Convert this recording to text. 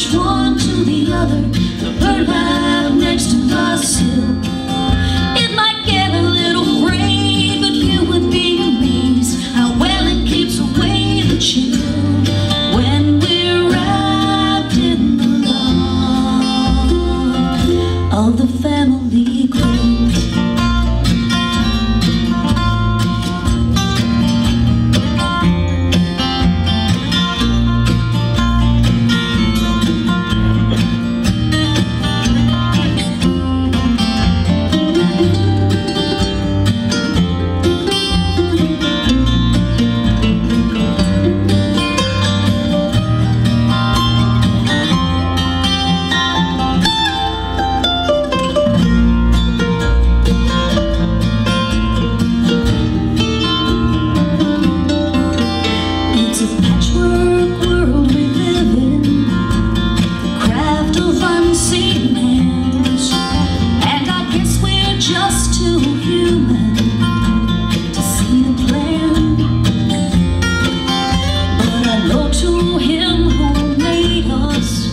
each one to the other, the bird lab next to the sill. It might get a little frayed, but you would be amazed how well it keeps away the chill when we're wrapped in the love of the family. hello to him who made us.